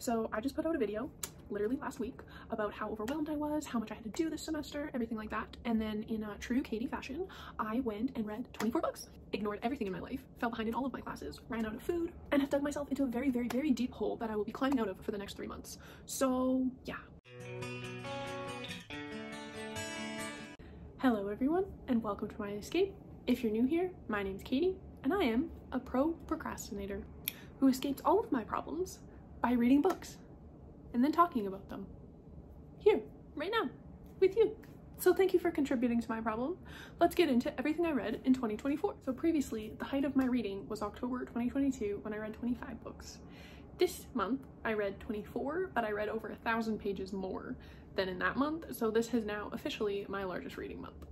So I just put out a video literally last week about how overwhelmed I was, how much I had to do this semester, everything like that. And then in a true Katie fashion, I went and read 24 books, ignored everything in my life, fell behind in all of my classes, ran out of food, and have dug myself into a very, very, very deep hole that I will be climbing out of for the next three months. So yeah. Hello everyone and welcome to my escape. If you're new here, my name's Katie and I am a pro procrastinator who escapes all of my problems by reading books and then talking about them. Here, right now, with you. So thank you for contributing to my problem. Let's get into everything I read in 2024. So previously, the height of my reading was October 2022 when I read 25 books. This month, I read 24, but I read over a thousand pages more than in that month, so this is now officially my largest reading month.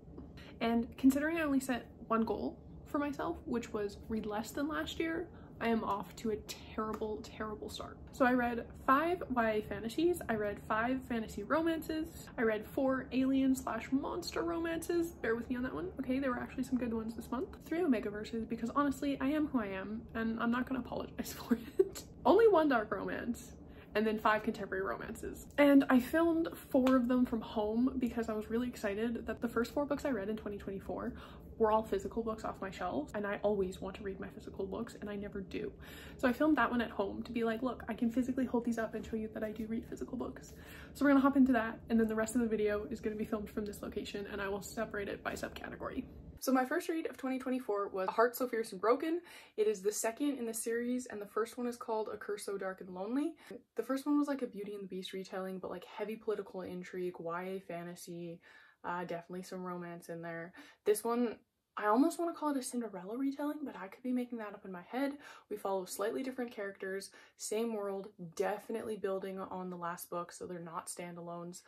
And considering I only set one goal for myself, which was read less than last year, I am off to a terrible, terrible start. So I read five YA fantasies, I read five fantasy romances, I read four alien slash monster romances, bear with me on that one, okay, there were actually some good ones this month. Three Omegaverses because honestly, I am who I am and I'm not gonna apologize for it. Only one dark romance, and then five contemporary romances. And I filmed four of them from home because I was really excited that the first four books I read in 2024 were all physical books off my shelves and I always want to read my physical books and I never do. So I filmed that one at home to be like, look, I can physically hold these up and show you that I do read physical books. So we're gonna hop into that and then the rest of the video is gonna be filmed from this location and I will separate it by subcategory. So my first read of 2024 was A Heart So Fierce and Broken. It is the second in the series and the first one is called A Curse So Dark and Lonely. The first one was like a Beauty and the Beast retelling but like heavy political intrigue, YA fantasy, uh, definitely some romance in there. This one I almost want to call it a Cinderella retelling, but I could be making that up in my head. We follow slightly different characters, same world, definitely building on the last book, so they're not standalones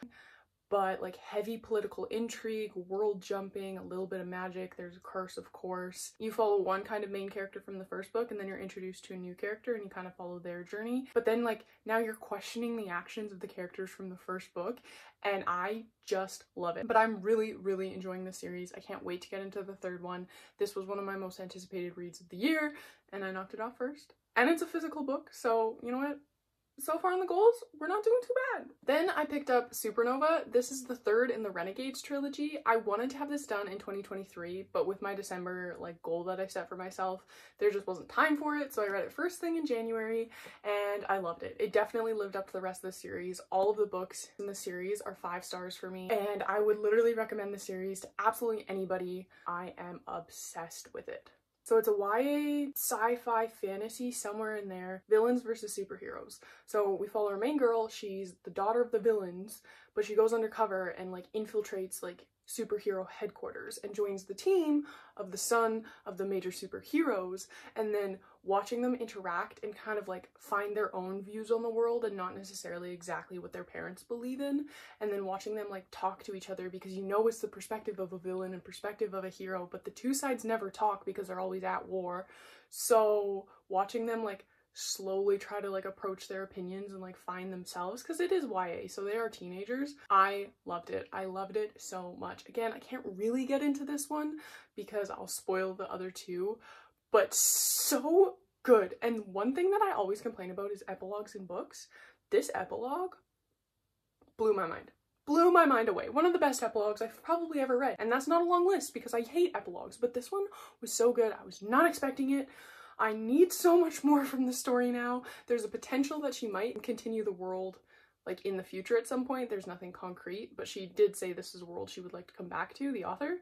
but like heavy political intrigue, world jumping, a little bit of magic. There's a curse, of course. You follow one kind of main character from the first book and then you're introduced to a new character and you kind of follow their journey. But then like now you're questioning the actions of the characters from the first book and I just love it. But I'm really, really enjoying the series. I can't wait to get into the third one. This was one of my most anticipated reads of the year and I knocked it off first. And it's a physical book, so you know what? So far in the goals, we're not doing too bad. Then I picked up Supernova. This is the third in the Renegades trilogy. I wanted to have this done in 2023, but with my December like goal that I set for myself, there just wasn't time for it. So I read it first thing in January and I loved it. It definitely lived up to the rest of the series. All of the books in the series are five stars for me and I would literally recommend the series to absolutely anybody. I am obsessed with it. So it's a YA sci-fi fantasy somewhere in there. Villains versus superheroes. So we follow our main girl. She's the daughter of the villains, but she goes undercover and like infiltrates like superhero headquarters and joins the team of the son of the major superheroes and then watching them interact and kind of like find their own views on the world and not necessarily exactly what their parents believe in. And then watching them like talk to each other because you know it's the perspective of a villain and perspective of a hero but the two sides never talk because they're always at war. So watching them like slowly try to like approach their opinions and like find themselves because it is YA so they are teenagers I loved it I loved it so much again I can't really get into this one because I'll spoil the other two but so good and one thing that I always complain about is epilogues in books this epilogue blew my mind blew my mind away. One of the best epilogues I've probably ever read. And that's not a long list because I hate epilogues, but this one was so good. I was not expecting it. I need so much more from the story now. There's a potential that she might continue the world like in the future at some point. There's nothing concrete, but she did say this is a world she would like to come back to, the author.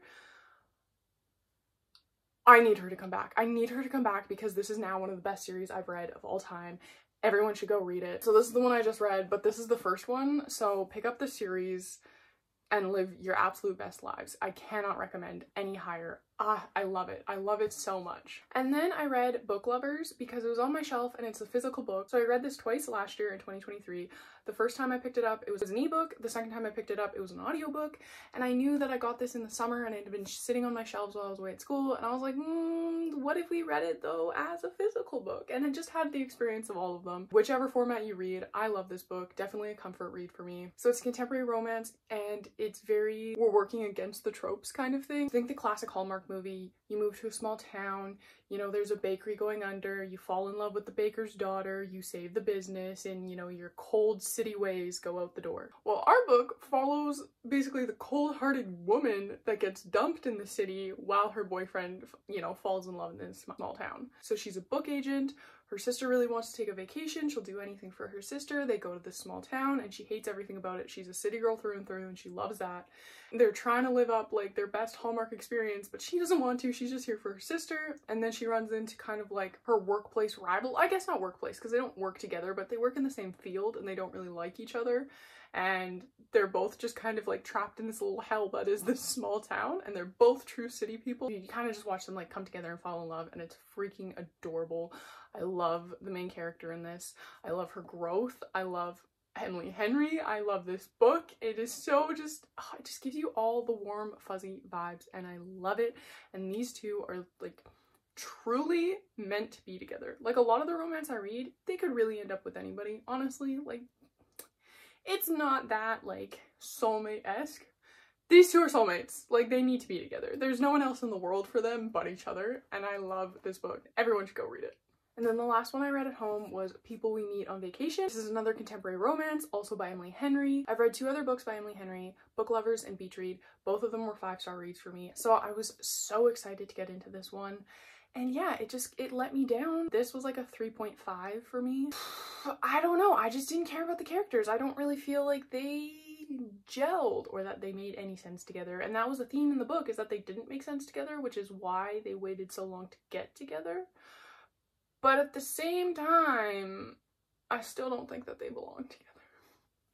I need her to come back. I need her to come back because this is now one of the best series I've read of all time. Everyone should go read it. So this is the one I just read, but this is the first one. So pick up the series and live your absolute best lives. I cannot recommend any higher. Ah, I love it. I love it so much. And then I read Book Lovers because it was on my shelf and it's a physical book. So I read this twice last year in 2023. The first time I picked it up, it was an ebook. The second time I picked it up, it was an audiobook. And I knew that I got this in the summer and it had been sitting on my shelves while I was away at school. And I was like, mm, what if we read it though as a physical book? And I just had the experience of all of them. Whichever format you read, I love this book. Definitely a comfort read for me. So it's contemporary romance and it's very, we're working against the tropes kind of thing. I think the classic Hallmark Hallmark movie. You move to a small town, you know, there's a bakery going under, you fall in love with the baker's daughter, you save the business, and you know, your cold city ways go out the door. Well, our book follows basically the cold-hearted woman that gets dumped in the city while her boyfriend, you know, falls in love in this small town. So she's a book agent her sister really wants to take a vacation. She'll do anything for her sister. They go to this small town and she hates everything about it. She's a city girl through and through and she loves that. They're trying to live up like their best Hallmark experience, but she doesn't want to. She's just here for her sister. And then she runs into kind of like her workplace rival. I guess not workplace because they don't work together, but they work in the same field and they don't really like each other and they're both just kind of like trapped in this little hell that is this small town and they're both true city people. You kind of just watch them like come together and fall in love and it's freaking adorable. I love the main character in this. I love her growth. I love Emily Henry. I love this book. It is so just, oh, it just gives you all the warm, fuzzy vibes and I love it. And these two are like truly meant to be together. Like a lot of the romance I read, they could really end up with anybody, honestly. Like it's not that like soulmate-esque. These two are soulmates. Like they need to be together. There's no one else in the world for them but each other and I love this book. Everyone should go read it. And then the last one I read at home was People We Meet on Vacation. This is another contemporary romance, also by Emily Henry. I've read two other books by Emily Henry, Book Lovers and Beach Read. Both of them were five-star reads for me. So I was so excited to get into this one. And yeah, it just, it let me down. This was like a 3.5 for me. I don't know, I just didn't care about the characters. I don't really feel like they gelled or that they made any sense together. And that was the theme in the book is that they didn't make sense together, which is why they waited so long to get together. But at the same time, I still don't think that they belong together.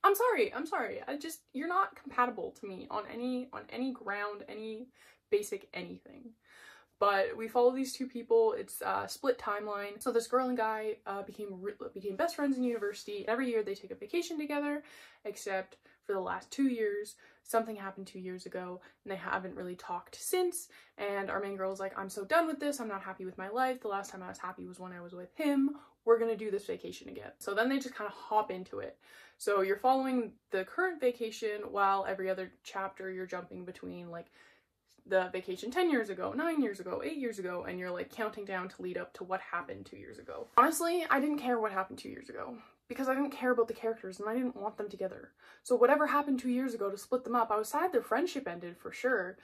I'm sorry, I'm sorry. I just, you're not compatible to me on any, on any ground, any basic anything. But we follow these two people. It's a split timeline. So this girl and guy uh, became became best friends in university. Every year they take a vacation together, except for the last two years, something happened two years ago and they haven't really talked since. And our main girl is like, I'm so done with this. I'm not happy with my life. The last time I was happy was when I was with him. We're gonna do this vacation again. So then they just kind of hop into it. So you're following the current vacation while every other chapter you're jumping between like the vacation 10 years ago, 9 years ago, 8 years ago, and you're like counting down to lead up to what happened 2 years ago. Honestly, I didn't care what happened 2 years ago because I didn't care about the characters and I didn't want them together. So whatever happened 2 years ago to split them up, I was sad their friendship ended for sure,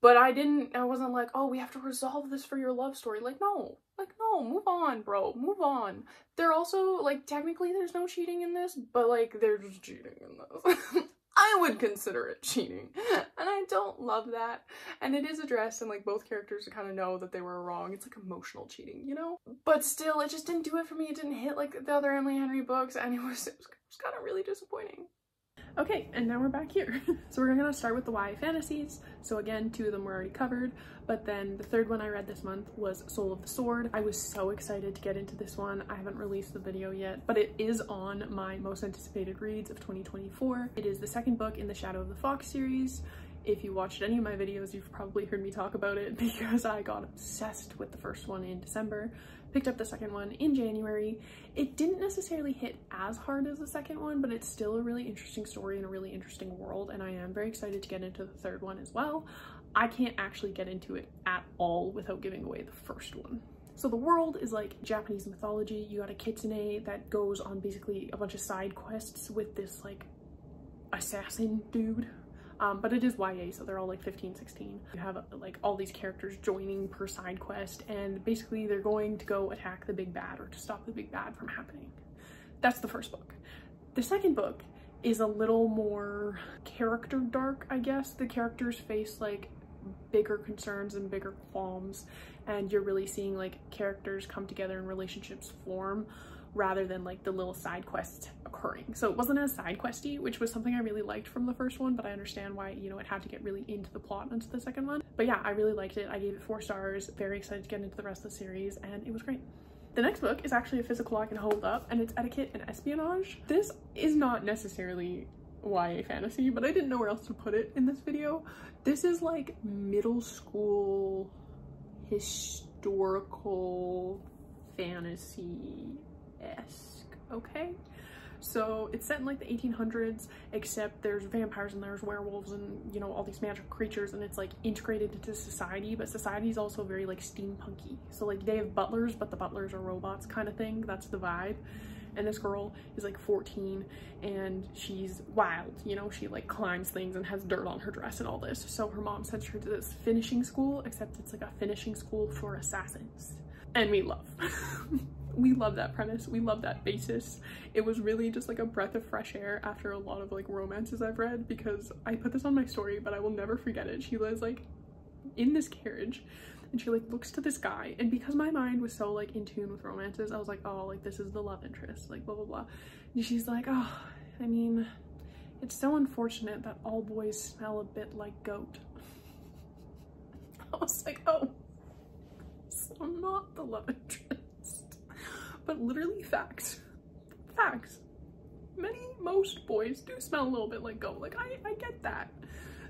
but I didn't, I wasn't like, oh, we have to resolve this for your love story. Like, no, like, no, move on, bro, move on. They're also, like, technically there's no cheating in this, but like, they're just cheating in this. I would consider it cheating. And I don't love that. And it is addressed and like both characters kind of know that they were wrong. It's like emotional cheating, you know? But still, it just didn't do it for me. It didn't hit like the other Emily Henry books and it was, was kind of really disappointing. Okay, and now we're back here. so we're gonna start with the YA fantasies. So again, two of them were already covered, but then the third one I read this month was Soul of the Sword. I was so excited to get into this one. I haven't released the video yet, but it is on my most anticipated reads of 2024. It is the second book in the Shadow of the Fox series. If you watched any of my videos, you've probably heard me talk about it because I got obsessed with the first one in December picked up the second one in January. It didn't necessarily hit as hard as the second one, but it's still a really interesting story and a really interesting world, and I am very excited to get into the third one as well. I can't actually get into it at all without giving away the first one. So the world is like Japanese mythology. You got a kitsune that goes on basically a bunch of side quests with this like assassin dude um, but it is YA, so they're all like 15, 16. You have like all these characters joining per side quest, and basically they're going to go attack the big bad or to stop the big bad from happening. That's the first book. The second book is a little more character dark, I guess. The characters face like bigger concerns and bigger qualms, and you're really seeing like characters come together and relationships form rather than like the little side quests occurring. So it wasn't as side questy, which was something I really liked from the first one, but I understand why, you know, it had to get really into the plot into the second one. But yeah, I really liked it. I gave it four stars, very excited to get into the rest of the series, and it was great. The next book is actually a physical I can hold up, and it's Etiquette and Espionage. This is not necessarily YA fantasy, but I didn't know where else to put it in this video. This is like middle school historical fantasy esque, okay? So it's set in like the 1800s, except there's vampires and there's werewolves and you know all these magical creatures and it's like integrated into society, but society is also very like steampunky. So like they have butlers, but the butlers are robots kind of thing. That's the vibe. And this girl is like 14 and she's wild, you know, she like climbs things and has dirt on her dress and all this. So her mom sends her to this finishing school, except it's like a finishing school for assassins. And we love. we love that premise. We love that basis. It was really just like a breath of fresh air after a lot of like romances i've read because i put this on my story but i will never forget it. She was like in this carriage and she like looks to this guy and because my mind was so like in tune with romances i was like oh like this is the love interest like blah blah blah. And she's like oh i mean it's so unfortunate that all boys smell a bit like goat. I was like oh so not the love interest but literally facts. Facts. Many, most boys do smell a little bit like goat. Like, I, I get that.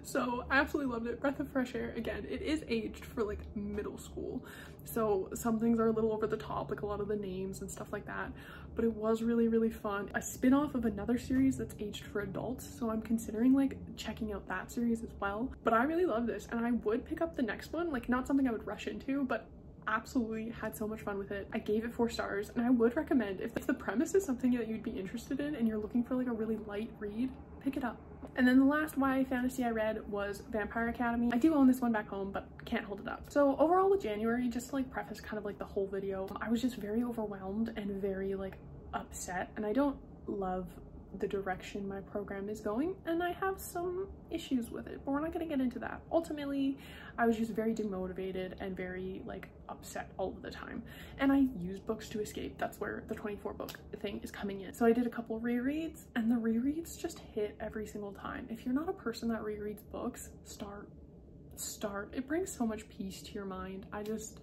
So I absolutely loved it. Breath of fresh air. Again, it is aged for like middle school. So some things are a little over the top, like a lot of the names and stuff like that. But it was really, really fun. A spin-off of another series that's aged for adults. So I'm considering like checking out that series as well. But I really love this and I would pick up the next one. Like not something I would rush into, but absolutely had so much fun with it. I gave it four stars and I would recommend if the premise is something that you'd be interested in and you're looking for like a really light read, pick it up. And then the last YA fantasy I read was Vampire Academy. I do own this one back home, but can't hold it up. So overall with January, just to like preface kind of like the whole video, I was just very overwhelmed and very like upset and I don't love the direction my program is going and I have some issues with it but we're not going to get into that. Ultimately I was just very demotivated and very like upset all of the time. And I use books to escape. That's where the 24 book thing is coming in. So I did a couple rereads and the rereads just hit every single time. If you're not a person that rereads books start start. It brings so much peace to your mind. I just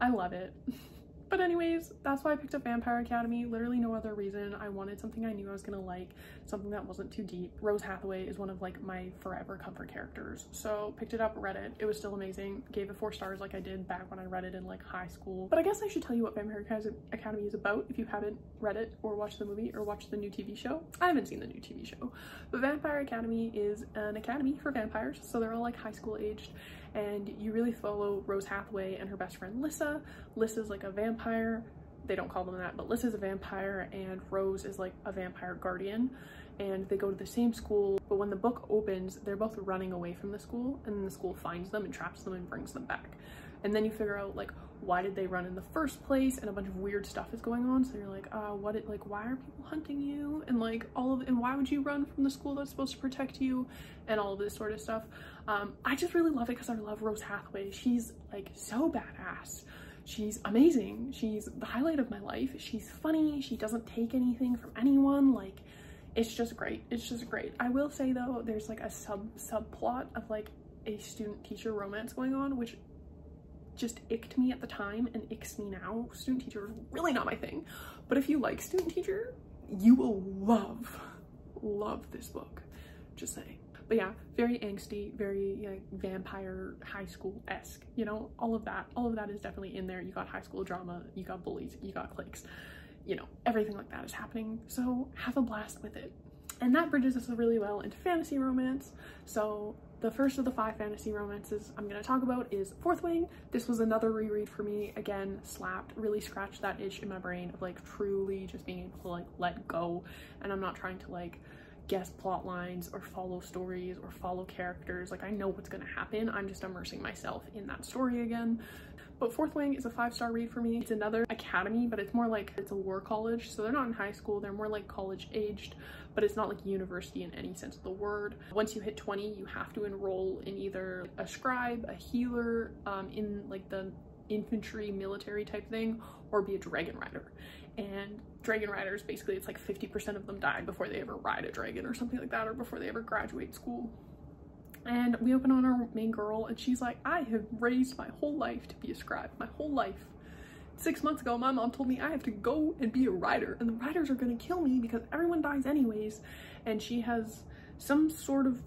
I love it But anyways, that's why I picked up Vampire Academy. Literally no other reason. I wanted something I knew I was gonna like, something that wasn't too deep. Rose Hathaway is one of like my forever comfort characters. So picked it up, read it. It was still amazing. Gave it four stars like I did back when I read it in like high school. But I guess I should tell you what Vampire Academy is about if you haven't read it or watched the movie or watched the new TV show. I haven't seen the new TV show. But Vampire Academy is an academy for vampires. So they're all like high school aged and you really follow Rose Hathaway and her best friend Lissa. Lissa's like a vampire. They don't call them that, but Lissa's a vampire and Rose is like a vampire guardian and they go to the same school but when the book opens they're both running away from the school and the school finds them and traps them and brings them back and then you figure out like why did they run in the first place and a bunch of weird stuff is going on. So you're like uh what it like why are people hunting you? And like all of and why would you run from the school that's supposed to protect you? And all of this sort of stuff. Um i just really love it because i love rose hathaway. She's like so badass. She's amazing. She's the highlight of my life. She's funny. She doesn't take anything from anyone. Like it's just great. It's just great. I will say though there's like a sub subplot of like a student teacher romance going on which just icked me at the time and icks me now. Student teacher is really not my thing. But if you like student teacher, you will love, love this book. Just saying. But yeah, very angsty, very vampire high school-esque, you know, all of that. All of that is definitely in there. You got high school drama, you got bullies, you got cliques, you know, everything like that is happening. So have a blast with it. And that bridges us really well into fantasy romance. So the first of the five fantasy romances I'm going to talk about is Fourth Wing. This was another reread for me. Again, slapped, really scratched that itch in my brain of like truly just being able to like let go. And I'm not trying to like guess plot lines or follow stories or follow characters. Like I know what's going to happen. I'm just immersing myself in that story again. But Fourth Wing is a five-star read for me. It's another academy, but it's more like it's a war college. So they're not in high school. They're more like college aged but it's not like university in any sense of the word. Once you hit 20, you have to enroll in either a scribe, a healer, um, in like the infantry military type thing, or be a dragon rider. And dragon riders, basically it's like 50% of them die before they ever ride a dragon or something like that, or before they ever graduate school. And we open on our main girl and she's like, I have raised my whole life to be a scribe, my whole life six months ago, my mom told me I have to go and be a rider and the riders are gonna kill me because everyone dies anyways. And she has some sort of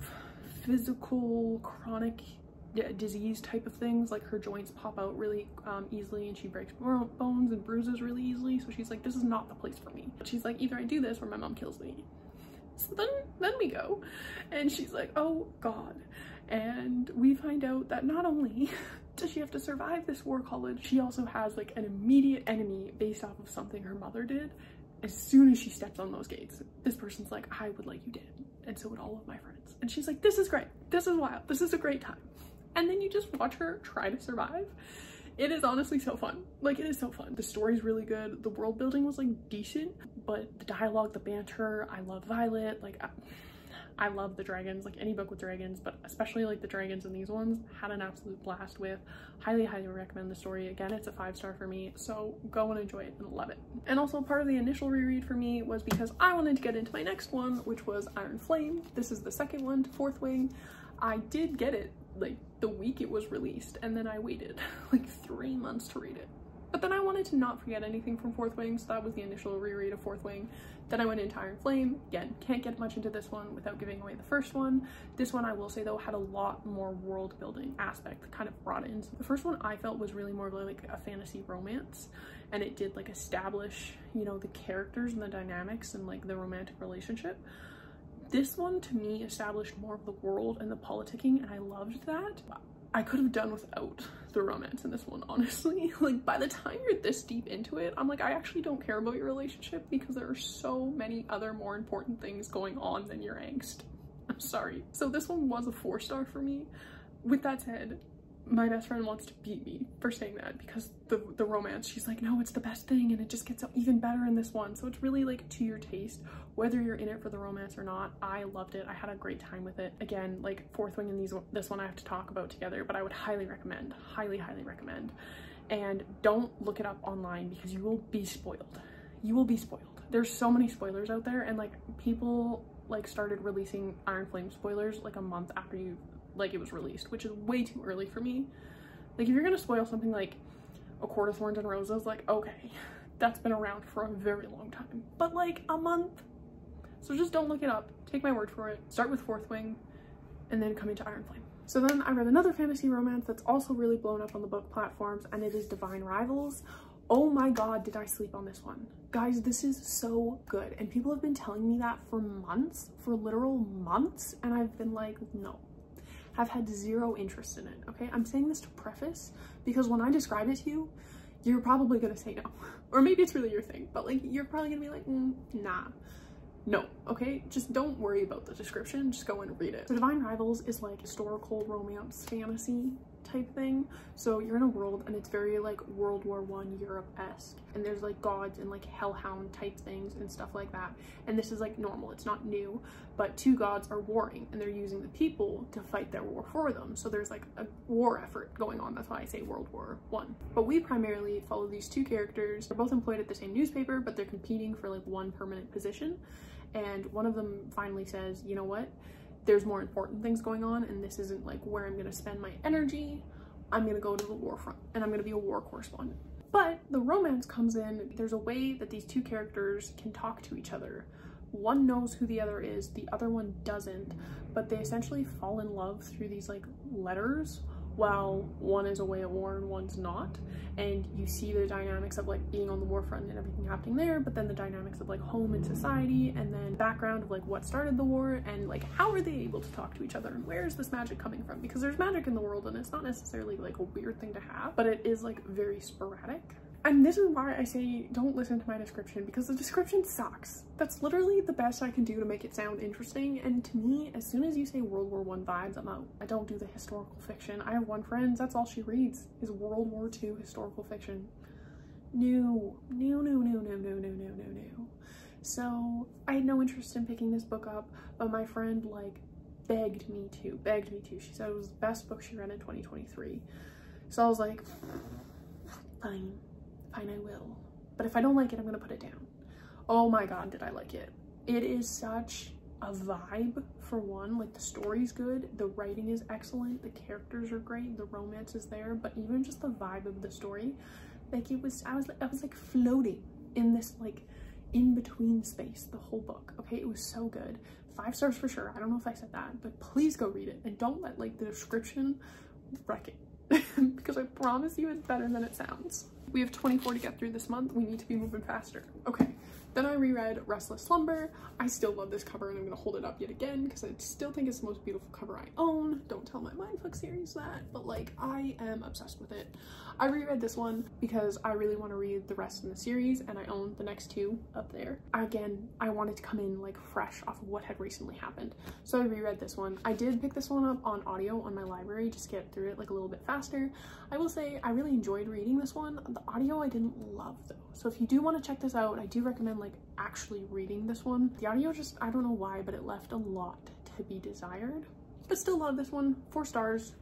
physical chronic disease type of things like her joints pop out really um, easily and she breaks bones and bruises really easily. So she's like this is not the place for me. But she's like either I do this or my mom kills me. So then then we go and she's like oh god and we find out that not only does she have to survive this war college she also has like an immediate enemy based off of something her mother did. As soon as she steps on those gates this person's like I would like you dead. And so would all of my friends. And she's like this is great. This is wild. This is a great time. And then you just watch her try to survive. It is honestly so fun. Like it is so fun. The story's really good. The world building was like decent but the dialogue the banter i love violet. Like I, I love the dragons like any book with dragons but especially like the dragons in these ones had an absolute blast with. Highly highly recommend the story. Again it's a five star for me so go and enjoy it and love it. And also part of the initial reread for me was because i wanted to get into my next one which was iron flame. This is the second one to fourth wing. I did get it like the week it was released and then I waited like three months to read it. But then I wanted to not forget anything from Fourth Wing, so that was the initial reread of Fourth Wing. Then I went into Iron Flame. Again, can't get much into this one without giving away the first one. This one, I will say though, had a lot more world building aspect kind of brought in. So the first one I felt was really more like a fantasy romance and it did like establish, you know, the characters and the dynamics and like the romantic relationship. This one to me established more of the world and the politicking and I loved that. I could have done without the romance in this one, honestly. Like by the time you're this deep into it, I'm like, I actually don't care about your relationship because there are so many other more important things going on than your angst. I'm sorry. So this one was a four star for me. With that said, my best friend wants to beat me for saying that because the the romance she's like no it's the best thing and it just gets even better in this one. So it's really like to your taste whether you're in it for the romance or not i loved it. I had a great time with it. Again like fourth wing and these this one i have to talk about together but i would highly recommend highly highly recommend. And don't look it up online because you will be spoiled. You will be spoiled. There's so many spoilers out there and like people like started releasing iron flame spoilers like a month after you like it was released, which is way too early for me. Like if you're gonna spoil something like A Court of Thorns and Roses, like okay, that's been around for a very long time, but like a month. So just don't look it up, take my word for it. Start with Fourth Wing and then come into Iron Flame. So then I read another fantasy romance that's also really blown up on the book platforms and it is Divine Rivals. Oh my god, did I sleep on this one. Guys, this is so good. And people have been telling me that for months, for literal months. And I've been like, no, have had zero interest in it, okay? I'm saying this to preface because when I describe it to you, you're probably gonna say no. Or maybe it's really your thing, but like you're probably gonna be like, mm, nah. No, okay? Just don't worry about the description, just go and read it. So Divine Rivals is like historical romance fantasy type thing. So you're in a world and it's very like World War One Europe-esque and there's like gods and like hellhound type things and stuff like that. And this is like normal, it's not new, but two gods are warring and they're using the people to fight their war for them. So there's like a war effort going on. That's why I say World War One. But we primarily follow these two characters. They're both employed at the same newspaper, but they're competing for like one permanent position. And one of them finally says, you know what? There's more important things going on and this isn't like where I'm gonna spend my energy. I'm gonna go to the war front and I'm gonna be a war correspondent. But the romance comes in, there's a way that these two characters can talk to each other. One knows who the other is, the other one doesn't, but they essentially fall in love through these like letters while one is away at war and one's not. And you see the dynamics of like being on the war front and everything happening there but then the dynamics of like home and society and then background of like what started the war and like how are they able to talk to each other and where is this magic coming from? Because there's magic in the world and it's not necessarily like a weird thing to have but it is like very sporadic and this is why I say don't listen to my description because the description sucks. That's literally the best I can do to make it sound interesting. And to me, as soon as you say World War One vibes, I'm out. I don't do the historical fiction. I have one friend, that's all she reads is World War II historical fiction. No, no, no, no, no, no, no, no, no, no. So I had no interest in picking this book up, but my friend like begged me to, begged me to. She said it was the best book she read in 2023. So I was like, fine fine, I will. But if I don't like it, I'm gonna put it down. Oh my god, did I like it. It is such a vibe for one like the story's good the writing is excellent the characters are great the romance is there but even just the vibe of the story like it was i was i was like floating in this like in between space the whole book okay it was so good five stars for sure i don't know if i said that but please go read it and don't let like the description wreck it because I promise you it's better than it sounds. We have 24 to get through this month. We need to be moving faster. Okay, then I reread Restless Slumber. I still love this cover and I'm gonna hold it up yet again because I still think it's the most beautiful cover I own. Don't tell my Mindfuck series that, but like I am obsessed with it. I reread this one because I really want to read the rest in the series and I own the next two up there. Again, I wanted to come in like fresh off of what had recently happened. So I reread this one. I did pick this one up on audio on my library just to get through it like a little bit faster. I will say I really enjoyed reading this one. The audio I didn't love though. So if you do want to check this out, I do recommend like actually reading this one. The audio just, I don't know why, but it left a lot to be desired. But still love this one. Four stars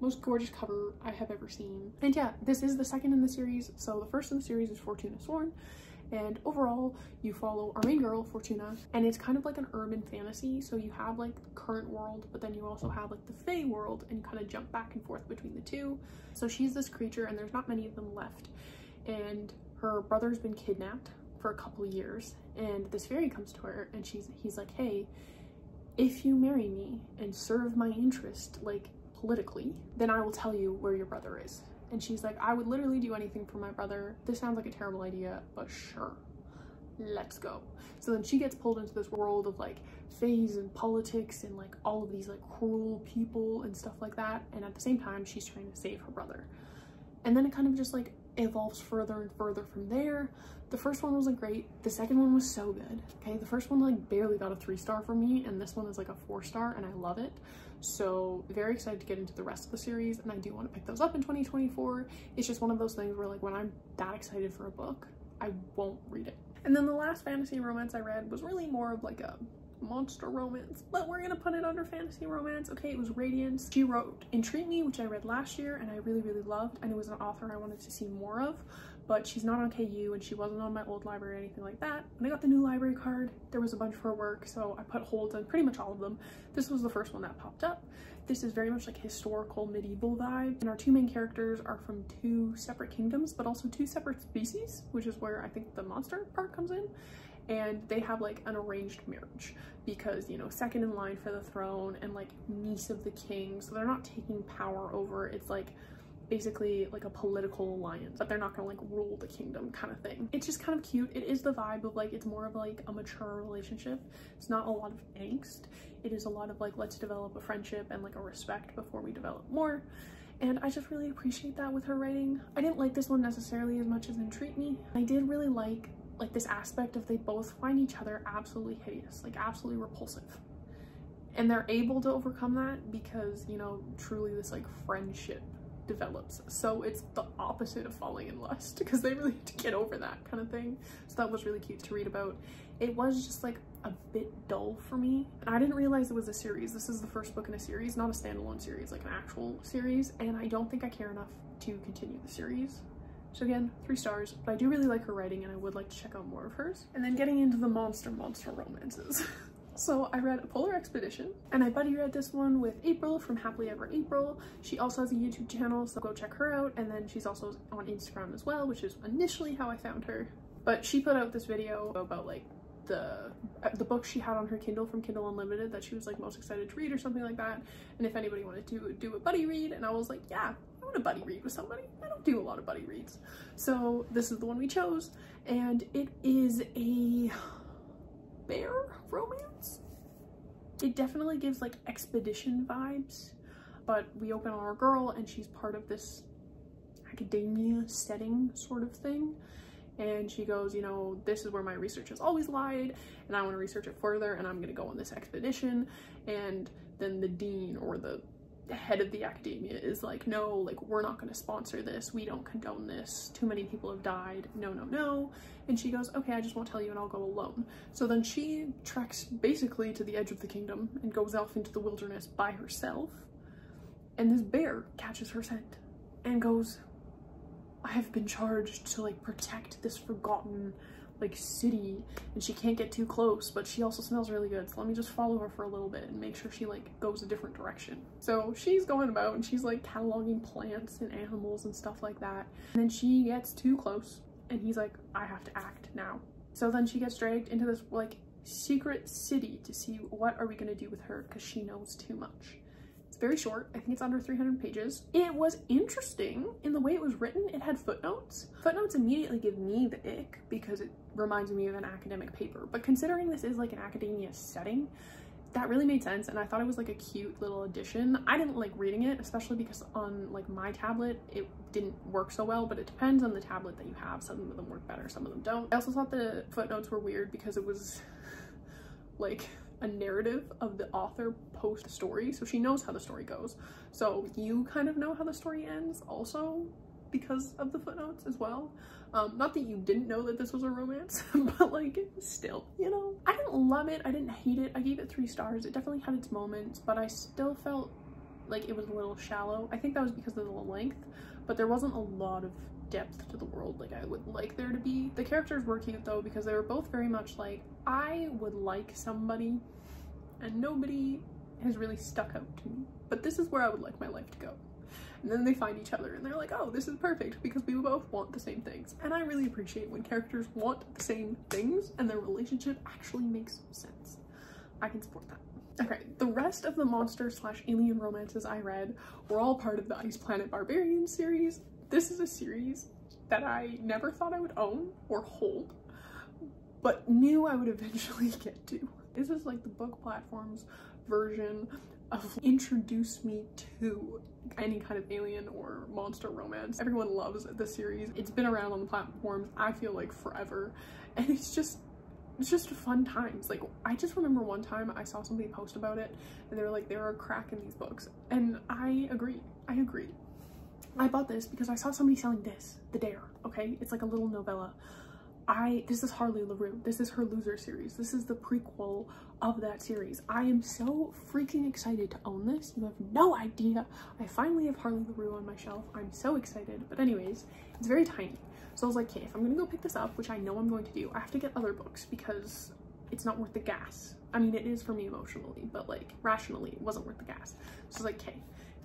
most gorgeous cover I have ever seen. And yeah, this is the second in the series. So the first in the series is Fortuna Sworn. And overall, you follow our main girl, Fortuna, and it's kind of like an urban fantasy. So you have like the current world, but then you also have like the Fey world and you kind of jump back and forth between the two. So she's this creature and there's not many of them left. And her brother's been kidnapped for a couple years and this fairy comes to her and she's he's like, hey, if you marry me and serve my interest, like politically, then I will tell you where your brother is. And she's like, I would literally do anything for my brother. This sounds like a terrible idea, but sure, let's go. So then she gets pulled into this world of like phase and politics and like all of these like cruel people and stuff like that. And at the same time, she's trying to save her brother. And then it kind of just like evolves further and further from there. The first one wasn't great. The second one was so good. Okay, the first one like barely got a three star from me and this one is like a four star and I love it. So very excited to get into the rest of the series and I do want to pick those up in 2024. It's just one of those things where like when I'm that excited for a book, I won't read it. And then the last fantasy romance I read was really more of like a monster romance, but we're gonna put it under fantasy romance. Okay, it was Radiance. She wrote Entreat Me, which I read last year and I really, really loved, and it was an author I wanted to see more of, but she's not on KU and she wasn't on my old library or anything like that. When I got the new library card, there was a bunch of her work, so I put holds on pretty much all of them. This was the first one that popped up. This is very much like historical medieval vibe, and our two main characters are from two separate kingdoms, but also two separate species, which is where I think the monster part comes in and they have like an arranged marriage because you know second in line for the throne and like niece of the king so they're not taking power over it's like basically like a political alliance but they're not gonna like rule the kingdom kind of thing it's just kind of cute it is the vibe of like it's more of like a mature relationship it's not a lot of angst it is a lot of like let's develop a friendship and like a respect before we develop more and I just really appreciate that with her writing. I didn't like this one necessarily as much as Entreat Me. I did really like like this aspect of they both find each other absolutely hideous, like absolutely repulsive. And they're able to overcome that because, you know, truly this like friendship develops. So it's the opposite of falling in lust because they really had to get over that kind of thing. So that was really cute to read about. It was just like a bit dull for me. I didn't realize it was a series. This is the first book in a series, not a standalone series, like an actual series. And I don't think I care enough to continue the series. So again, three stars, but I do really like her writing and I would like to check out more of hers. And then getting into the monster monster romances. so I read A Polar Expedition and I buddy read this one with April from Happily Ever April. She also has a YouTube channel, so go check her out. And then she's also on Instagram as well, which is initially how I found her. But she put out this video about like the uh, the book she had on her Kindle from Kindle Unlimited that she was like most excited to read or something like that. And if anybody wanted to do a buddy read, and I was like, yeah, I want a buddy read with somebody. I don't do a lot of buddy reads. So this is the one we chose, and it is a bear romance. It definitely gives like expedition vibes, but we open on our girl and she's part of this academia setting sort of thing and she goes, you know, this is where my research has always lied and I want to research it further and I'm going to go on this expedition and then the dean or the head of the academia is like, no, like we're not going to sponsor this. We don't condone this. Too many people have died. No, no, no. And she goes, okay, I just won't tell you and I'll go alone. So then she treks basically to the edge of the kingdom and goes off into the wilderness by herself. And this bear catches her scent and goes, I have been charged to like protect this forgotten like city and she can't get too close but she also smells really good so let me just follow her for a little bit and make sure she like goes a different direction. So she's going about and she's like cataloging plants and animals and stuff like that and then she gets too close and he's like I have to act now. So then she gets dragged into this like secret city to see what are we gonna do with her because she knows too much It's very short. I think it's under 300 pages. It was interesting in the way it was written. It had footnotes. Footnotes immediately give me the ick because it reminds me of an academic paper. But considering this is like an academia setting, that really made sense and I thought it was like a cute little addition. I didn't like reading it, especially because on like my tablet, it didn't work so well, but it depends on the tablet that you have. Some of them work better, some of them don't. I also thought the footnotes were weird because it was like a narrative of the author post story. So she knows how the story goes. So you kind of know how the story ends also because of the footnotes as well. Um, not that you didn't know that this was a romance, but like still, you know. I didn't love it. I didn't hate it. I gave it three stars. It definitely had its moments, but I still felt like it was a little shallow. I think that was because of the length, but there wasn't a lot of depth to the world like I would like there to be. The characters were cute though because they were both very much like, I would like somebody and nobody has really stuck out to me, but this is where I would like my life to go. And then they find each other and they're like, oh, this is perfect because we both want the same things. And I really appreciate when characters want the same things and their relationship actually makes sense. I can support that. Okay, the rest of the monster slash alien romances I read were all part of the Ice Planet Barbarian series. This is a series that I never thought I would own or hold, but knew I would eventually get to. This is like the book platform's version of introduce me to any kind of alien or monster romance. Everyone loves the series. It's been around on the platforms, I feel like forever. And it's just, it's just fun times. Like, I just remember one time I saw somebody post about it and they were like, there are crack in these books. And I agree, I agree. I bought this because I saw somebody selling this, The Dare, okay? It's like a little novella. I, this is Harley Laroux. This is her Loser series. This is the prequel of that series. I am so freaking excited to own this. You have no idea. I finally have Harley Laroux on my shelf. I'm so excited. But anyways, it's very tiny. So I was like, okay, if I'm gonna go pick this up, which I know I'm going to do, I have to get other books because it's not worth the gas. I mean, it is for me emotionally, but like rationally, it wasn't worth the gas. So I was like, okay,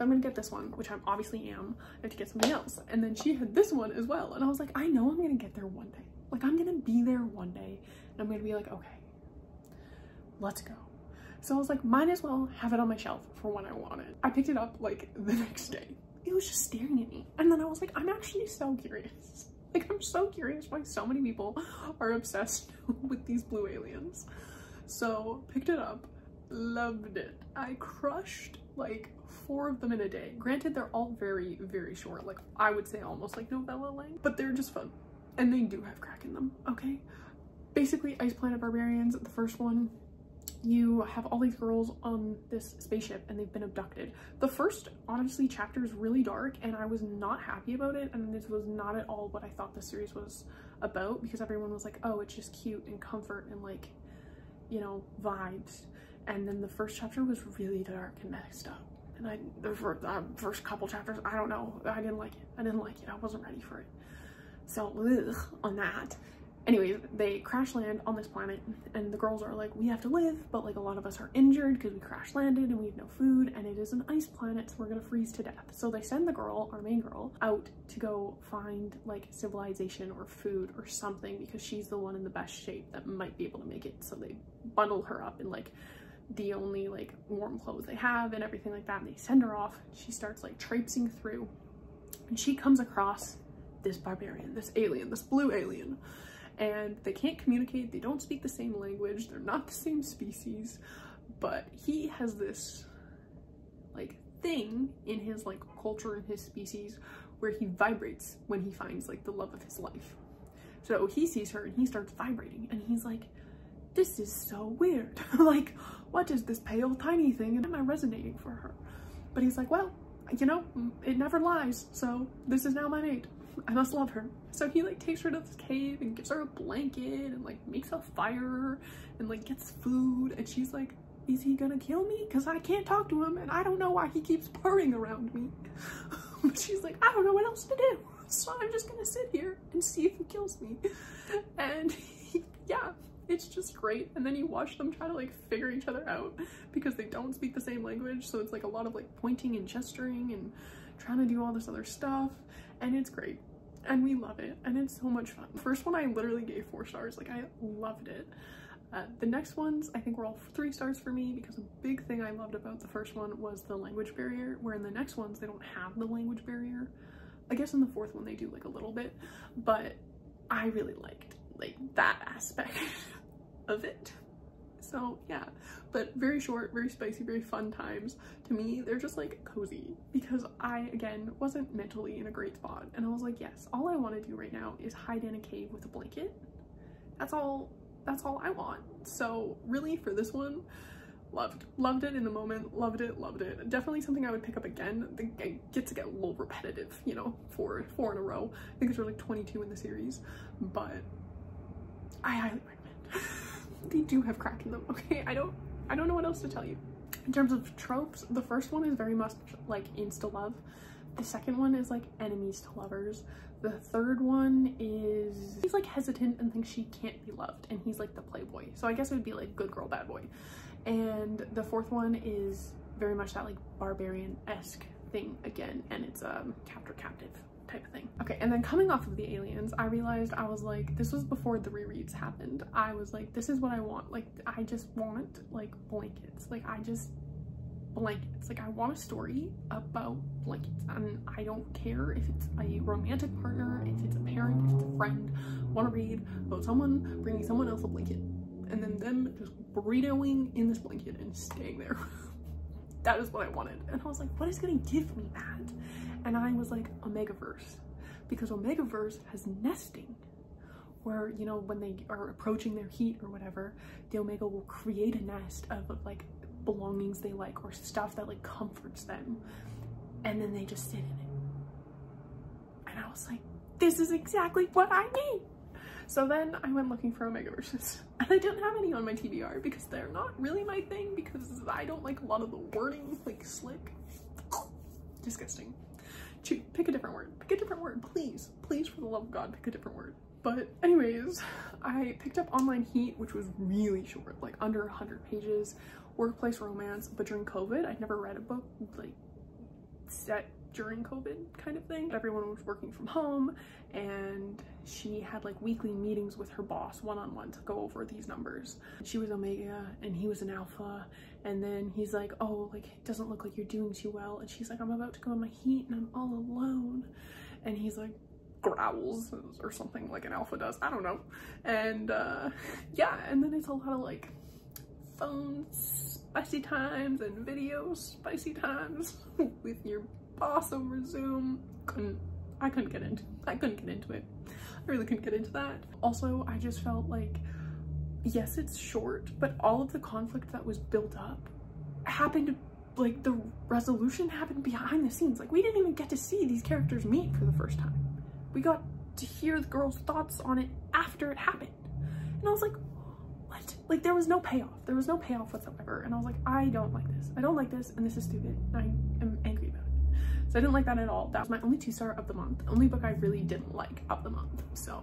I'm gonna get this one, which I obviously am, I have to get something else. And then she had this one as well. And I was like, I know I'm gonna get there one day. Like I'm gonna be there one day and I'm gonna be like, okay, let's go. So I was like, might as well have it on my shelf for when I want it. I picked it up like the next day. It was just staring at me. And then I was like, I'm actually so curious. Like, I'm so curious why so many people are obsessed with these blue aliens. So picked it up, loved it. I crushed like four of them in a day. Granted, they're all very, very short. Like I would say almost like novella length, but they're just fun. And they do have crack in them, okay? Basically, Ice Planet Barbarians, the first one, you have all these girls on this spaceship and they've been abducted. The first, honestly, chapter is really dark and I was not happy about it and this was not at all what I thought the series was about because everyone was like, oh, it's just cute and comfort and like, you know, vibes. And then the first chapter was really dark and messed up. And I, the first, uh, first couple chapters, I don't know, I didn't like it. I didn't like it. I wasn't ready for it. So, ugh, on that. Anyways, they crash land on this planet and the girls are like, we have to live, but like a lot of us are injured because we crash landed and we have no food and it is an ice planet, so we're gonna freeze to death. So they send the girl, our main girl, out to go find like civilization or food or something because she's the one in the best shape that might be able to make it. So they bundle her up and like the only like warm clothes they have and everything like that. And they send her off. She starts like traipsing through and she comes across this barbarian, this alien, this blue alien and they can't communicate, they don't speak the same language, they're not the same species, but he has this like thing in his like culture and his species where he vibrates when he finds like the love of his life. So he sees her and he starts vibrating and he's like, this is so weird. like, what is this pale tiny thing and am I resonating for her? But he's like, well, you know, it never lies. So this is now my mate. I must love her. So he like takes her to this cave and gives her a blanket and like makes a fire and like gets food and she's like, is he gonna kill me? Cause I can't talk to him and I don't know why he keeps purring around me. but she's like, I don't know what else to do. So I'm just gonna sit here and see if he kills me. And he, yeah, it's just great. And then you watch them try to like figure each other out because they don't speak the same language. So it's like a lot of like pointing and gesturing and trying to do all this other stuff. And it's great and we love it and it's so much fun. The first one I literally gave four stars, like I loved it. Uh, the next ones I think were all three stars for me because a big thing I loved about the first one was the language barrier where in the next ones they don't have the language barrier. I guess in the fourth one they do like a little bit but I really liked like that aspect of it. So yeah, but very short, very spicy, very fun times. To me, they're just like cozy because I, again, wasn't mentally in a great spot. And I was like, yes, all I want to do right now is hide in a cave with a blanket. That's all, that's all I want. So really for this one, loved, loved it in the moment, loved it, loved it. Definitely something I would pick up again. I get to get a little repetitive, you know, for four in a row. I think there's like 22 in the series, but I highly recommend. they do have crack in them, okay? I don't I don't know what else to tell you. In terms of tropes, the first one is very much like insta love. The second one is like enemies to lovers. The third one is he's like hesitant and thinks she can't be loved and he's like the playboy. So I guess it would be like good girl, bad boy. And the fourth one is very much that like barbarian-esque thing again and it's um captor captive type of thing. Okay, and then coming off of the aliens, I realized I was like, this was before the rereads happened. I was like, this is what I want. Like, I just want like blankets. Like, I just blankets. Like, I want a story about blankets. And I don't care if it's a romantic partner, if it's a parent, if it's a friend. Want to read about someone bringing someone else a blanket and then them just burritoing in this blanket and staying there. that is what I wanted. And I was like, what is gonna give me that? And I was like, Omegaverse. Because Omegaverse has nesting where, you know, when they are approaching their heat or whatever, the Omega will create a nest of, of like belongings they like or stuff that like comforts them. And then they just sit in it. And I was like, this is exactly what I need. So then I went looking for Omega Omegaverses and I didn't have any on my TBR because they're not really my thing because I don't like a lot of the wording, like slick. Disgusting. Pick a different word. Pick a different word, please. Please, for the love of God, pick a different word. But anyways, I picked up Online Heat, which was really short, like under 100 pages, workplace romance, but during COVID, I'd never read a book like set during COVID kind of thing. Everyone was working from home and she had like weekly meetings with her boss one-on-one -on -one to go over these numbers. She was Omega and he was an Alpha and then he's like, oh, like it doesn't look like you're doing too well. And she's like, I'm about to go in my heat and I'm all alone. And he's like, growls or something like an alpha does. I don't know. And uh, yeah, and then it's a lot of like phone spicy times and video spicy times with your boss resume. Couldn't, I couldn't get into, I couldn't get into it. I really couldn't get into that. Also, I just felt like, yes, it's short, but all of the conflict that was built up happened like the resolution happened behind the scenes. Like we didn't even get to see these characters meet for the first time. We got to hear the girl's thoughts on it after it happened. And I was like, what? Like there was no payoff. There was no payoff whatsoever. And I was like, I don't like this. I don't like this and this is stupid. I am. So I didn't like that at all. That was my only two star of the month. The only book I really didn't like of the month. So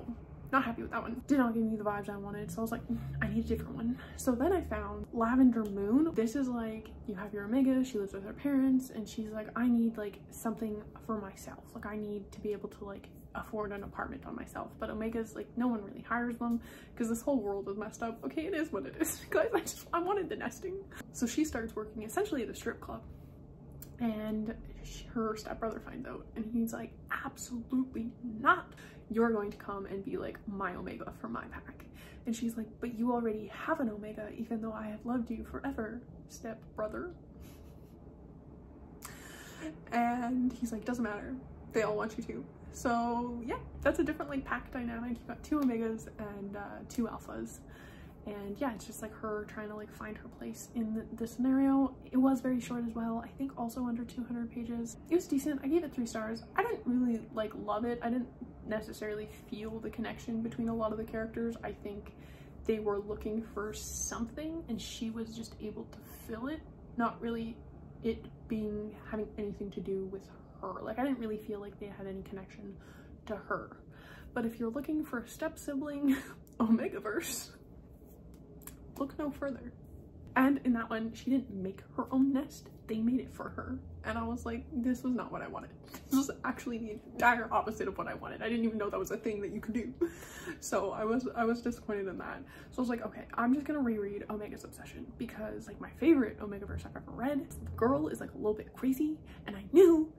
not happy with that one. Did not give me the vibes I wanted. So I was like, mm, I need a different one. So then I found Lavender Moon. This is like, you have your Omega, she lives with her parents and she's like, I need like something for myself. Like I need to be able to like afford an apartment on myself. But Omega's like, no one really hires them because this whole world is messed up. Okay, it is what it is. Guys, I just, I wanted the nesting. So she starts working essentially at a strip club and her stepbrother finds out and he's like absolutely not. You're going to come and be like my omega for my pack. And she's like but you already have an omega even though i have loved you forever stepbrother. And he's like doesn't matter. They all want you to so yeah that's a different like pack dynamic. You've got two omegas and uh, two alphas and yeah it's just like her trying to like find her place in the, the, scenario. It was very short as well. I think also under 200 pages. It was decent. I gave it three stars. I didn't really like love it. I didn't necessarily feel the connection between a lot of the characters. I think they were looking for something and she was just able to fill it not really it being having anything to do with her. Like i didn't really feel like they had any connection to her. But if you're looking for a step sibling omegaverse look no further. And in that one, she didn't make her own nest, they made it for her. And I was like, this was not what I wanted. This was actually the entire opposite of what I wanted. I didn't even know that was a thing that you could do. So I was I was disappointed in that. So I was like, okay, I'm just gonna reread Omega's Obsession because like my favorite Omegaverse I've ever read, the girl is like a little bit crazy and I knew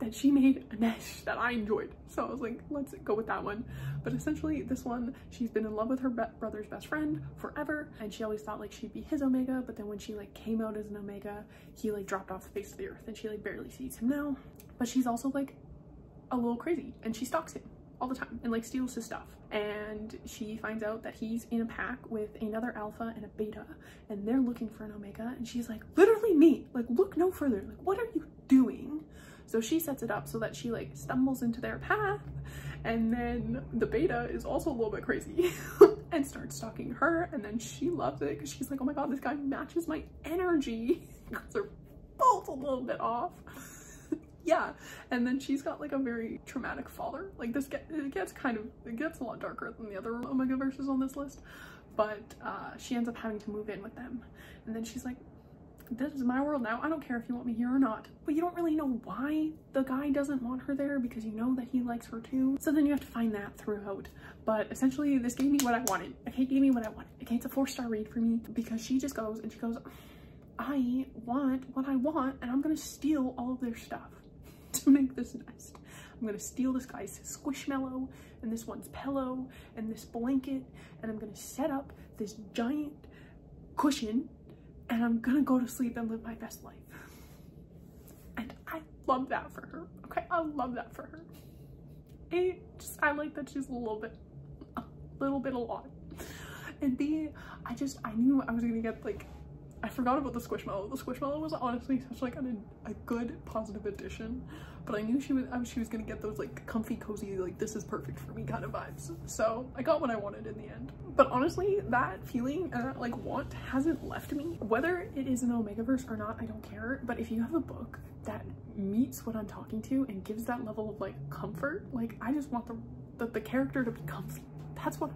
that she made a mesh that I enjoyed. So I was like, let's go with that one. But essentially this one, she's been in love with her be brother's best friend forever. And she always thought like she'd be his Omega. But then when she like came out as an Omega, he like dropped off the face of the earth and she like barely sees him now. But she's also like a little crazy and she stalks him all the time and like steals his stuff and she finds out that he's in a pack with another alpha and a beta and they're looking for an omega and she's like literally me like look no further like what are you doing so she sets it up so that she like stumbles into their path and then the beta is also a little bit crazy and starts stalking her and then she loves it because she's like, oh my god, this guy matches my energy because they're both a little bit off. yeah, and then she's got like a very traumatic father. Like this get, it gets kind of, it gets a lot darker than the other Omegaverses on this list, but uh, she ends up having to move in with them. And then she's like, this is my world now. I don't care if you want me here or not. But you don't really know why the guy doesn't want her there because you know that he likes her too. So then you have to find that throughout. But essentially this gave me what I wanted. Okay, gave me what I wanted. Okay, it's a four star read for me because she just goes and she goes, I want what I want and I'm gonna steal all of their stuff to make this nest. I'm gonna steal this guy's squishmallow and this one's pillow and this blanket and I'm gonna set up this giant cushion and I'm gonna go to sleep and live my best life. And I love that for her. Okay, I love that for her. A, just I like that she's a little bit, a little bit a lot. And B, I just I knew I was gonna get like I forgot about the Squishmallow. The Squishmallow was honestly such like a, a good positive addition, but I knew she was she was gonna get those like comfy, cozy, like this is perfect for me kind of vibes. So I got what I wanted in the end. But honestly, that feeling and that like want hasn't left me. Whether it is an Omegaverse or not, I don't care. But if you have a book that meets what I'm talking to and gives that level of like comfort, like I just want the the, the character to be comfy. That's what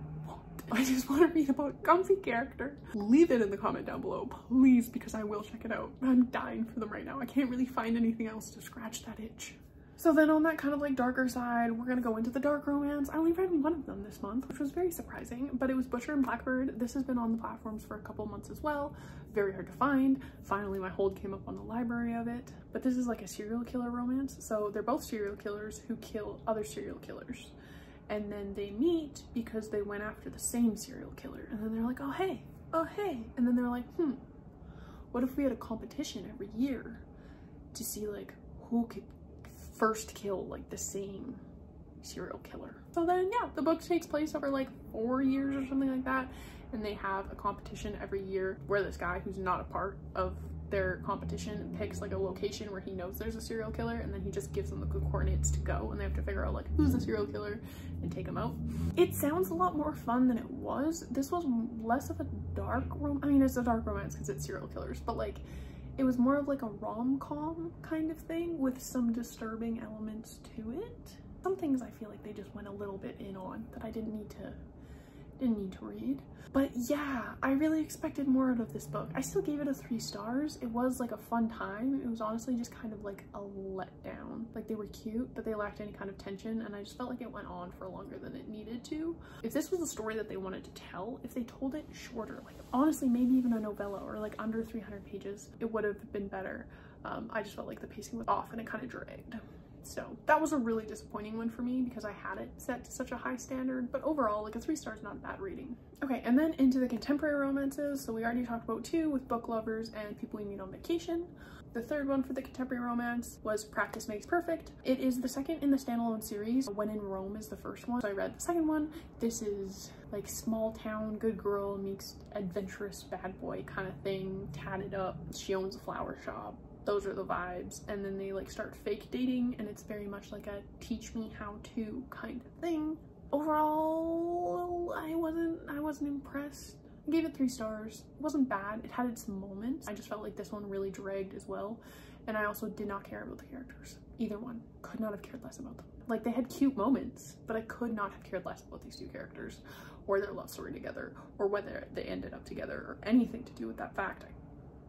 I just want to read about comfy character. Leave it in the comment down below, please, because I will check it out. I'm dying for them right now. I can't really find anything else to scratch that itch. So then on that kind of like darker side, we're gonna go into the dark romance. I only read one of them this month, which was very surprising, but it was Butcher and Blackbird. This has been on the platforms for a couple months as well. Very hard to find. Finally, my hold came up on the library of it. But this is like a serial killer romance. So they're both serial killers who kill other serial killers and then they meet because they went after the same serial killer. And then they're like oh hey oh hey. And then they're like hmm what if we had a competition every year to see like who could first kill like the same serial killer? So then yeah the book takes place over like four years or something like that. And they have a competition every year where this guy who's not a part of their competition picks like a location where he knows there's a serial killer and then he just gives them the coordinates to go and they have to figure out like who's the serial killer and take him out. It sounds a lot more fun than it was. This was less of a dark rom- I mean it's a dark romance because it's serial killers but like it was more of like a rom-com kind of thing with some disturbing elements to it. Some things I feel like they just went a little bit in on that I didn't need to didn't need to read. But yeah, I really expected more out of this book. I still gave it a three stars. It was like a fun time. It was honestly just kind of like a letdown. Like they were cute, but they lacked any kind of tension and I just felt like it went on for longer than it needed to. If this was a story that they wanted to tell, if they told it shorter, like honestly maybe even a novella or like under 300 pages, it would have been better. Um, I just felt like the pacing was off and it kind of dragged. So that was a really disappointing one for me because I had it set to such a high standard, but overall, like a three star is not a bad reading. Okay, and then into the contemporary romances. So we already talked about two with book lovers and people we meet on vacation. The third one for the contemporary romance was Practice Makes Perfect. It is the second in the standalone series. When in Rome is the first one. So I read the second one. This is like small town good girl meets adventurous bad boy kind of thing, tatted up. She owns a flower shop those are the vibes and then they like start fake dating and it's very much like a teach me how to kind of thing overall i wasn't i wasn't impressed I gave it three stars. It wasn't bad. It had its moments. I just felt like this one really dragged as well. And I also did not care about the characters. Either one. Could not have cared less about them. Like they had cute moments, but I could not have cared less about these two characters or their love story together or whether they ended up together or anything to do with that fact. I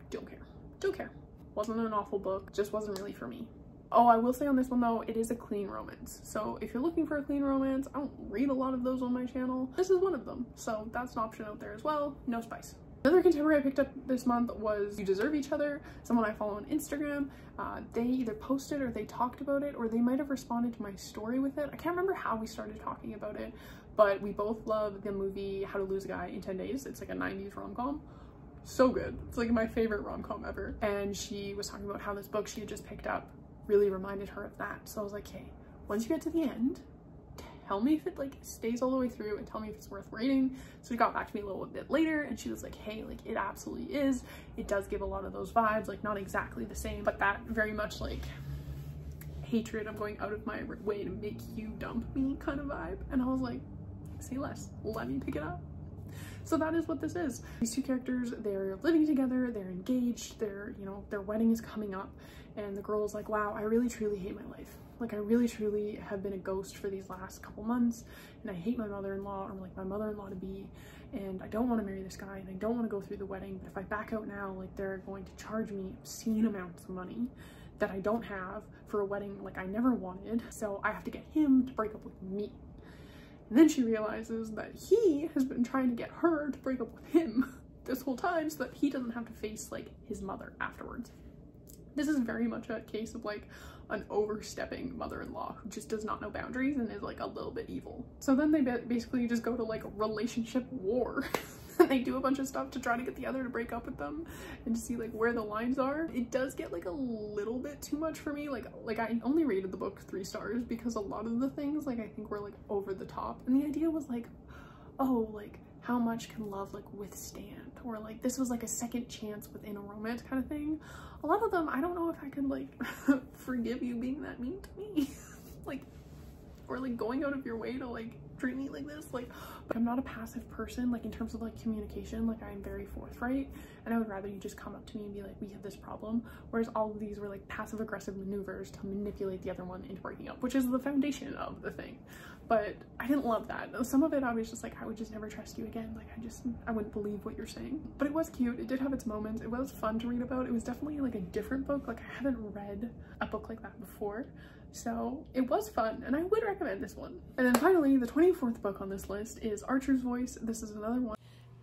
don't care. Don't care. Wasn't an awful book. Just wasn't really for me. Oh, I will say on this one though, it is a clean romance. So if you're looking for a clean romance, I don't read a lot of those on my channel. This is one of them. So that's an option out there as well. No spice. Another contemporary I picked up this month was You Deserve Each Other, someone I follow on Instagram. Uh, they either posted or they talked about it or they might have responded to my story with it. I can't remember how we started talking about it, but we both love the movie How to Lose a Guy in 10 Days. It's like a 90s rom-com. So good. It's like my favorite rom-com ever. And she was talking about how this book she had just picked up really reminded her of that. So I was like, hey, once you get to the end, tell me if it like stays all the way through and tell me if it's worth reading. So she got back to me a little bit later and she was like, hey, like it absolutely is. It does give a lot of those vibes, like not exactly the same, but that very much like hatred, I'm going out of my way to make you dump me kind of vibe. And I was like, say less, let me pick it up. So that is what this is. These two characters, they're living together, they're engaged, they're, you know, their wedding is coming up and the girl is like, wow, I really truly hate my life. Like I really truly have been a ghost for these last couple months and I hate my mother-in-law or like my mother-in-law to be and I don't want to marry this guy and I don't want to go through the wedding but if I back out now like they're going to charge me obscene amounts of money that I don't have for a wedding like I never wanted so I have to get him to break up with me and then she realizes that he has been trying to get her to break up with him this whole time so that he doesn't have to face like his mother afterwards this is very much a case of like an overstepping mother-in-law who just does not know boundaries and is like a little bit evil. So then they basically just go to like a relationship war. and they do a bunch of stuff to try to get the other to break up with them and to see like where the lines are. It does get like a little bit too much for me. Like like I only rated the book three stars because a lot of the things like I think were like over the top. And the idea was like, oh, like how much can love like withstand or like this was like a second chance within a romance kind of thing a lot of them i don't know if i could like forgive you being that mean to me like or like going out of your way to like treat me like this like but i'm not a passive person like in terms of like communication like i'm very forthright and i would rather you just come up to me and be like we have this problem whereas all of these were like passive aggressive maneuvers to manipulate the other one into breaking up which is the foundation of the thing but I didn't love that. Some of it I was just like, I would just never trust you again. Like I just, I wouldn't believe what you're saying. But it was cute. It did have its moments. It was fun to read about. It was definitely like a different book. Like I haven't read a book like that before. So it was fun and I would recommend this one. And then finally, the 24th book on this list is Archer's Voice. This is another one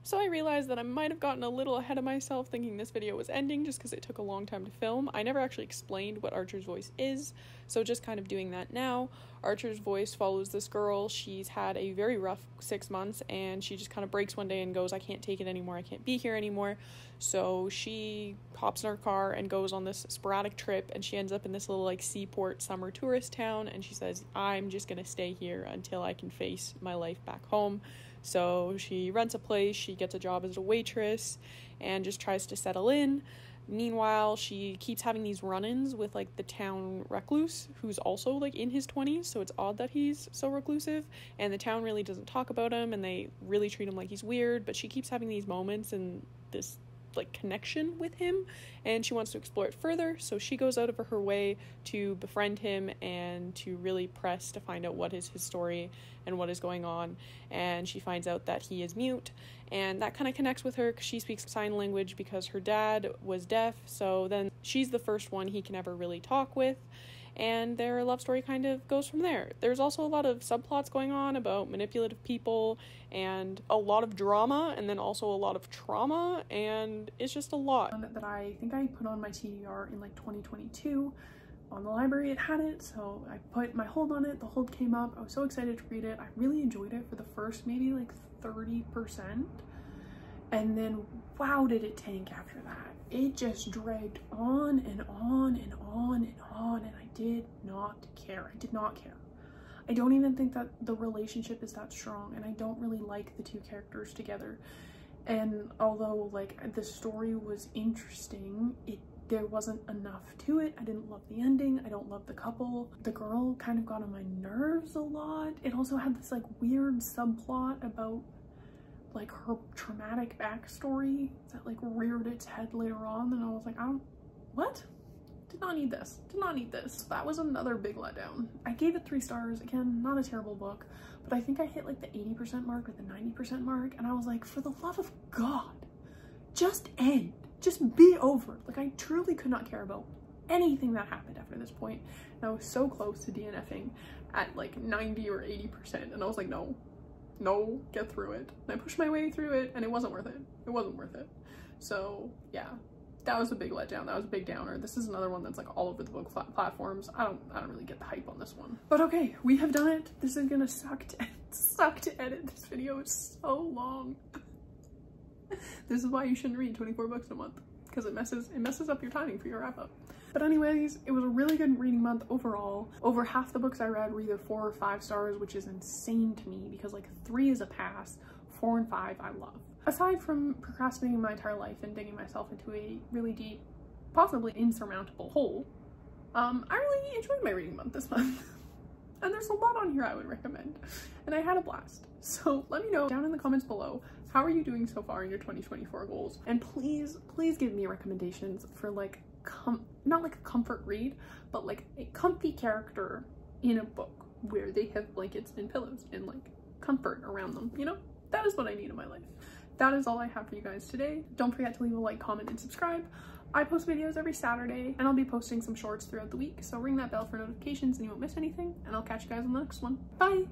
so I realized that I might have gotten a little ahead of myself thinking this video was ending just because it took a long time to film. I never actually explained what Archer's Voice is, so just kind of doing that now. Archer's Voice follows this girl. She's had a very rough six months and she just kind of breaks one day and goes, I can't take it anymore. I can't be here anymore. So she hops in her car and goes on this sporadic trip and she ends up in this little like seaport summer tourist town and she says, I'm just going to stay here until I can face my life back home. So she rents a place, she gets a job as a waitress, and just tries to settle in. Meanwhile, she keeps having these run-ins with like the town recluse, who's also like in his 20s, so it's odd that he's so reclusive, and the town really doesn't talk about him and they really treat him like he's weird, but she keeps having these moments and this like connection with him and she wants to explore it further. So she goes out of her way to befriend him and to really press to find out what is his story and what is going on. And she finds out that he is mute and that kind of connects with her because she speaks sign language because her dad was deaf. So then she's the first one he can ever really talk with and their love story kind of goes from there. There's also a lot of subplots going on about manipulative people and a lot of drama and then also a lot of trauma and it's just a lot. That I think I put on my TBR in like 2022 on the library. It had it so I put my hold on it. The hold came up. I was so excited to read it. I really enjoyed it for the first maybe like 30 percent. And then wow did it tank after that. It just dragged on and on and on and on and I did not care. I did not care. I don't even think that the relationship is that strong and I don't really like the two characters together. And although like the story was interesting, it there wasn't enough to it. I didn't love the ending. I don't love the couple. The girl kind of got on my nerves a lot. It also had this like weird subplot about like her traumatic backstory that like reared its head later on and I was like, I don't, what? Did not need this, did not need this. That was another big letdown. I gave it three stars, again, not a terrible book, but I think I hit like the 80% mark or the 90% mark and I was like, for the love of God, just end, just be over. Like I truly could not care about anything that happened after this point. And I was so close to DNFing at like 90 or 80% and I was like, no, no, get through it. And I pushed my way through it and it wasn't worth it. It wasn't worth it. So yeah, that was a big letdown. That was a big downer. This is another one that's like all over the book platforms. I don't, I don't really get the hype on this one. But okay, we have done it. This is gonna suck to, suck to edit this video. It's so long. this is why you shouldn't read 24 books in a month because it messes, it messes up your timing for your wrap up. But anyways, it was a really good reading month overall. Over half the books I read were either four or five stars, which is insane to me because like three is a pass, four and five I love. Aside from procrastinating my entire life and digging myself into a really deep, possibly insurmountable hole, um, I really enjoyed my reading month this month. and there's a lot on here I would recommend. And I had a blast. So let me know down in the comments below, how are you doing so far in your 2024 goals? And please, please give me recommendations for like com not like a comfort read, but like a comfy character in a book where they have blankets and pillows and like comfort around them, you know? That is what I need in my life. That is all I have for you guys today. Don't forget to leave a like, comment, and subscribe. I post videos every Saturday and I'll be posting some shorts throughout the week, so ring that bell for notifications and you won't miss anything, and I'll catch you guys on the next one. Bye!